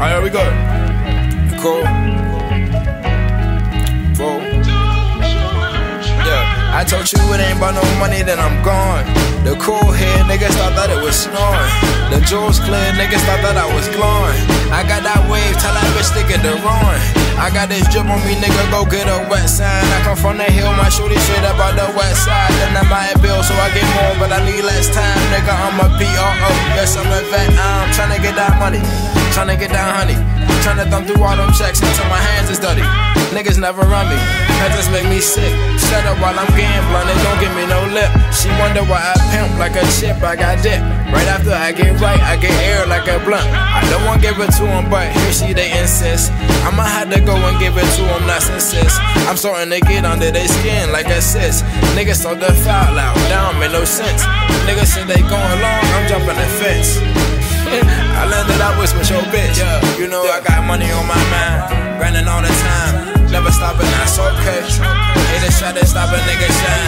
Alright, here we go. Cool. Cool. Yeah, I told you it ain't about no money, then I'm gone. The cool head niggas thought that it was snoring. The jewels clear niggas thought that I was glowing. I got that wave, tell that bitch to get the roaring. I got this drip on me, nigga, go get a wet sign. I come from the hill, my shooty straight up on the west side. Then I might bill, so I get more, but I need less time, honey. Tryna thumb through all them checks until my hands is dirty. Niggas never run me, that just make me sick. Shut up while I'm gambling, they don't give me no lip. She wonder why I pimp like a chip, I got dip. Right after I get right, I get air like a blunt. I don't want to give it to them, but here she they insist. I'ma have to go and give it to them, not insist. I'm starting to get under their skin like a sis. Niggas start to foul out, don't make no sense. Niggas say they going long, I'm jumping the fence. Know I got money on my mind, grinding all the time. Never stopping, that's okay. Hate a to stop a nigga shine.